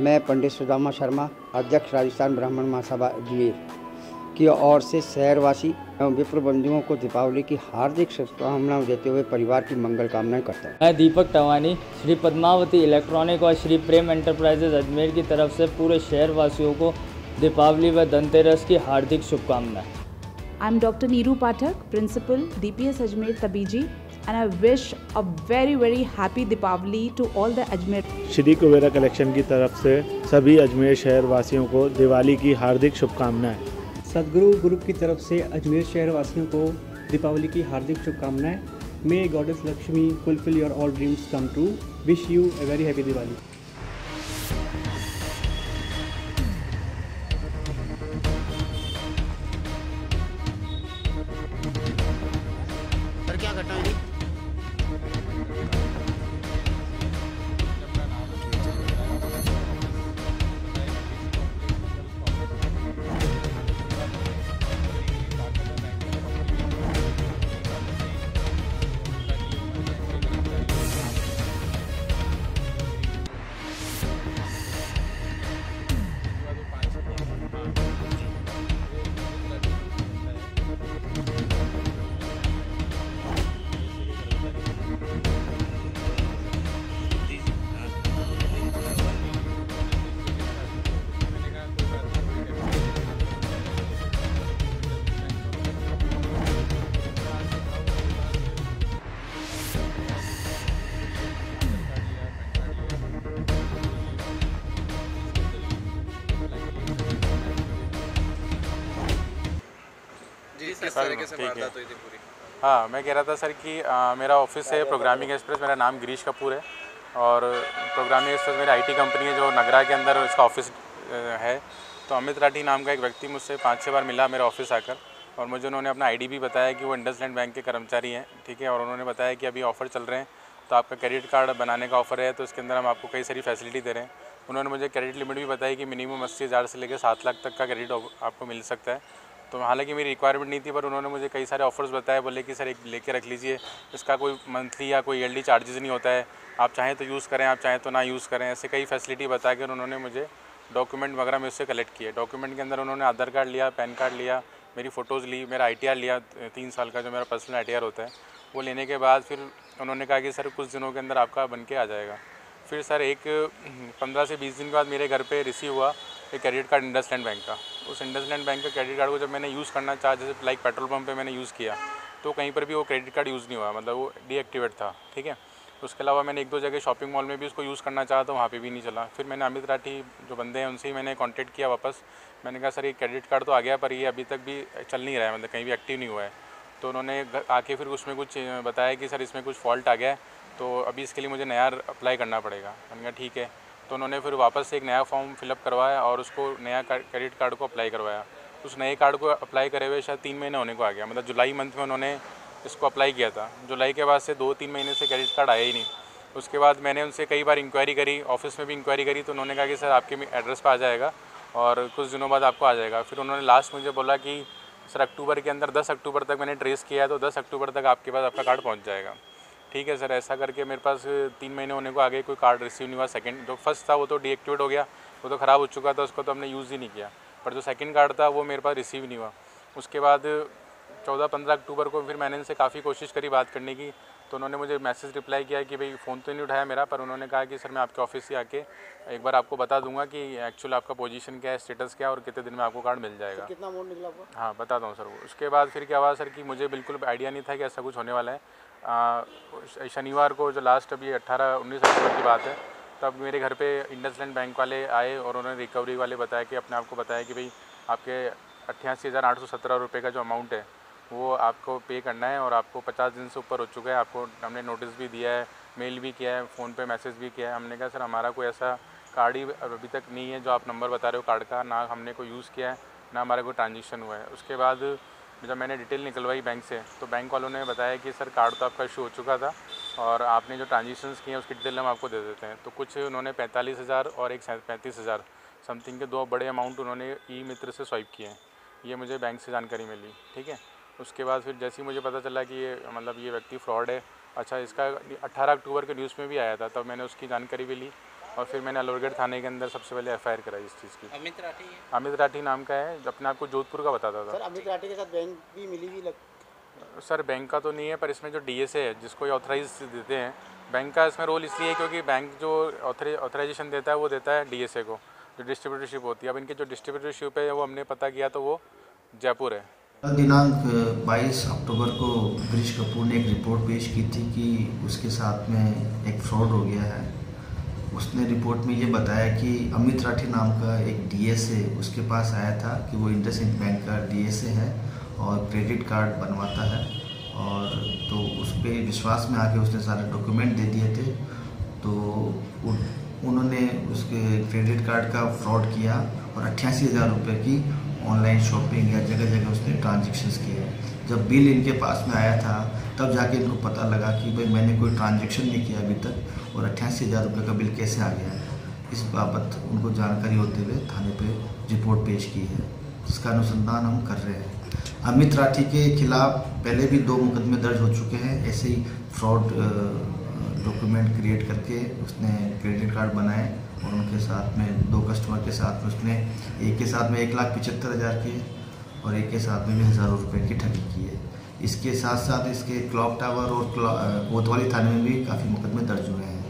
मैं पंडित सुदामा शर्मा अध्यक्ष राजस्थान ब्राह्मण महासभा अजमेर की ओर से शहरवासी एवं विप्र बंधुओं को दीपावली की हार्दिक शुभकामनाएँ देते हुए परिवार की मंगल कामनाएँ करता हूँ मैं दीपक टवानी श्री पद्मावती इलेक्ट्रॉनिक और श्री प्रेम एंटरप्राइजेज अजमेर की तरफ़ से पूरे शहरवासियों को दीपावली व धनतेरस की हार्दिक शुभकामनाएँ I'm Dr. Neeru Pathak, Principal, DPS Ajmer Tabiji, and I wish a very very happy Deepavali to all the Ajmer. Shri Kubera collection की तरफ़ से सभी अजमेर शहर वासियों को दिवाली की हार्दिक शुभकामनाएँ। सदगुरु ग्रुप की तरफ़ से अजमेर शहर वासियों को दीपावली की हार्दिक शुभकामनाएँ। May goddess Lakshmi fulfil your all dreams come true wish you a very happy Diwali क्या घटना किस सर, तरीके से है। वारदात हुई थी पूरी? हाँ मैं कह रहा था सर कि अ, मेरा ऑफ़िस है प्रोग्रामिंग एक्सप्रेस मेरा नाम गिरीश कपूर है। और प्रोग्रामिंग एक्सप्रेस मेरी आईटी कंपनी है जो नगरा के अंदर इसका ऑफ़िस है। तो अमित राठी नाम का एक व्यक्ति मुझसे पाँच छः बार मिला मेरे ऑफ़िस आकर और मुझे उन्होंने अपना आईडी भी बताया कि वो इंडसलैंड बैंक के कर्मचारी हैं ठीक है? और उन्होंने बताया कि अभी ऑफ़र चल रहे हैं तो आपका क्रेडिट कार्ड बनाने का ऑफ़र है तो इसके अंदर हम आपको कई सारी फैसिलिटी दे रहे हैं। उन्होंने मुझे क्रेडिट लिमिट भी बताई कि मिनिमम अस्सी हज़ार से लेकर सात लाख तक का क्रेडिट आपको मिल सकता है। तो हालाँकि मेरी रिक्वायरमेंट नहीं थी, पर उन्होंने मुझे कई सारे ऑफर्स बताए, बोले कि, सर, एक लेके रख लीजिए। इसका कोई मंथली या कोई ईयरली चार्जेस नहीं होता है। आप चाहें तो यूज़ करें, आप चाहें तो ना यूज़ करें। ऐसे कई फैसिलिटी बता कर उन्होंने मुझे डॉक्यूमेंट वगैरह मैं उससे कलेक्ट किए। डॉक्यूमेंट के अंदर उन्होंने आधार कार्ड लिया, पैन कार्ड लिया, मेरी फ़ोटोज़ ली, मेरा आईटीआर लिया, तीन साल का जो मेरा पर्सनल आईटीआर होता है, वो लेने के बाद फिर उन्होंने कहा कि, सर, कुछ दिनों के अंदर आपका बन के आ जाएगा। फिर, सर, एक पंद्रह से बीस दिन के बाद मेरे घर पे रिसीव हुआ। एक क्रेडिट कार्ड इंडसलैंड बैंक का। उस इंडसलैंड बैंक का क्रेडिट कार्ड को जब मैंने यूज़ करना चाहा, जैसे लाइक पेट्रोल पंप पे मैंने यूज़ किया तो कहीं पर भी वो क्रेडिट कार्ड यूज़ नहीं हुआ मतलब वो डीएक्टिवेट था, ठीक है? उसके अलावा मैंने एक दो जगह शॉपिंग मॉल में भी उसको यूज़ करना चाहा तो वहाँ पे भी नहीं चला। फिर मैंने अमित राठी, जो बंदे हैं, उनसे ही मैंने कॉन्टैक्ट किया वापस। मैंने कहा, सर, ये क्रेडिट कार्ड तो आ गया, पर ये अभी तक भी चल नहीं रहा है मतलब कहीं भी एक्टिव नहीं हुआ है। तो उन्होंने आके फिर उसमें कुछ बताया कि, सर, इसमें कुछ फॉल्ट आ गया है तो अभी इसके लिए मुझे नया अप्लाई करना पड़ेगा। मैंने कहा, ठीक है। तो उन्होंने फिर वापस से एक नया फॉर्म फिलअप करवाया और उसको नया क्रेडिट कार्ड को अप्लाई करवाया। उस नए कार्ड को अप्लाई करे हुए शायद तीन महीने होने को आ गया मतलब जुलाई मंथ में उन्होंने इसको अप्लाई किया था। जुलाई के बाद से दो तीन महीने से क्रेडिट कार्ड आया ही नहीं। उसके बाद मैंने उनसे कई बार इंक्वायरी करी ऑफ़िस में भी इंक्वायरी करी तो उन्होंने कहा कि सर, आपके एड्रेस पर आ जाएगा और कुछ दिनों बाद आपको आ जाएगा। फिर उन्होंने लास्ट मुझे बोला कि, सर, अक्टूबर के अंदर 10 अक्टूबर तक मैंने ट्रेस किया है तो 10 अक्टूबर तक आपके पास आपका कार्ड पहुँच जाएगा। ठीक है सर ऐसा करके मेरे पास तीन महीने होने को आगे कोई कार्ड रिसीव नहीं हुआ। सेकंड जो फ़र्स्ट था वो तो डीएक्टिवेट हो गया वो तो ख़राब हो चुका था उसको तो हमने यूज़ ही नहीं किया। पर जो सेकंड कार्ड था वो मेरे पास रिसीव नहीं हुआ। उसके बाद चौदह पंद्रह अक्टूबर को फिर मैंने इनसे काफ़ी कोशिश करी बात करने की तो उन्होंने मुझे मैसेज रिप्लाई किया कि भाई फ़ोन तो नहीं उठाया मेरा पर उन्होंने कहा कि सर मैं आपके ऑफ़िस से आके एक बार आपको बता दूँगा कि एक्चुअल आपका पोजीशन क्या है स्टेटस क्या है और कितने दिन में आपको कार्ड मिल जाएगा। कितना अमाउंट निकला आपका? हाँ बताता हूँ सर वो। उसके बाद फिर क्या हुआ सर कि मुझे बिल्कुल आइडिया नहीं था कि ऐसा कुछ होने वाला है। शनिवार को जो लास्ट अभी अट्ठारह, उन्नीस अक्टूबर की बात है, तब मेरे घर पे इंडसलैंड बैंक वाले आए और उन्होंने रिकवरी वाले बताया कि, अपने आप को बताया कि भाई, आपके अट्ठासी हज़ार आठ सौ सत्रह रुपये का जो अमाउंट है, वो आपको पे करना है और आपको पचास दिन से ऊपर हो चुका है। आपको हमने नोटिस भी दिया है मेल भी किया है फ़ोन पे मैसेज भी किया है। हमने कहा, सर, हमारा कोई ऐसा कार्ड ही अभी तक नहीं है जो आप नंबर बता रहे हो कार्ड का ना हमने कोई यूज़ किया है, ना हमारा कोई ट्रांजेक्शन हुआ है। उसके बाद जब मैंने डिटेल निकलवाई बैंक से तो बैंक वालों ने बताया कि सर, कार्ड तो आपका इशू हो चुका था और आपने जो ट्रांजेक्शन्स किए हैं, उसकी डिटेल हम आपको दे देते हैं। तो कुछ उन्होंने पैंतालीस हज़ार और एक पैंतीस हज़ार समथिंग के दो बड़े अमाउंट उन्होंने ई मित्र से स्वाइप किए हैं। ये मुझे बैंक से जानकारी मिली, ठीक है? उसके बाद फिर जैसे ही मुझे पता चला कि ये मतलब ये व्यक्ति फ्रॉड है अच्छा इसका 18 अक्टूबर के न्यूज़ में भी आया था, तब मैंने उसकी जानकारी भी ली। और फिर मैंने अलोरगढ़ थाने के अंदर सबसे पहले एफ़ कराई इस चीज़ की। अमित राठी है? अमित राठी नाम का है जो अपने आप को जोधपुर का बताता था। सर अमित राठी के साथ बैंक भी मिली हुई लग सर बैंक का तो नहीं है पर इसमें जो डी है जिसको ये ऑथराइज देते हैं बैंक का इसमें रोल इसलिए है क्योंकि बैंक जो ऑथराइजेशन देता है वो देता है डी को जो डिस्ट्रीब्यूटरशिप होती है। अब इनकी जो डिस्ट्रीब्यूटरशिप है वो हमने पता किया तो वो जयपुर है। दिनांक 22 अक्टूबर को गिरीश कपूर ने एक रिपोर्ट पेश की थी कि उसके साथ में एक फ्रॉड हो गया है। उसने रिपोर्ट में ये बताया कि अमित राठी नाम का एक डीएसए उसके पास आया था कि वो इंडस बैंक का डीएसए है और क्रेडिट कार्ड बनवाता है और तो उस पर विश्वास में आके उसने सारे डॉक्यूमेंट दे दिए थे। तो उन्होंने उसके क्रेडिट कार्ड का फ्रॉड किया और अट्ठासी हज़ार रुपये की ऑनलाइन शॉपिंग या जगह जगह उसने ट्रांजेक्शन्स किए। जब बिल इनके पास में आया था तब जाके इनको पता लगा कि भाई मैंने कोई ट्रांजेक्शन नहीं किया अभी तक और अट्ठासी हज़ार रुपये का बिल कैसे आ गया। इस बाबत उनको जानकारी होते हुए थाने पे रिपोर्ट पेश की है। जिसका अनुसंधान हम कर रहे हैं। अमित राठी के खिलाफ पहले भी दो मुकदमे दर्ज हो चुके हैं। ऐसे ही फ्रॉड डॉक्यूमेंट क्रिएट करके उसने क्रेडिट कार्ड बनाए और उनके साथ में, दो कस्टमर के साथ में उसने एक के साथ में एक लाख पिचहत्तर हज़ार के और एक के साथ में भी हज़ारों रुपये की ठगी की है। इसके साथ साथ इसके क्लॉक टावर और कोतवाली थाने में भी काफ़ी मुकदमे दर्ज हुए हैं।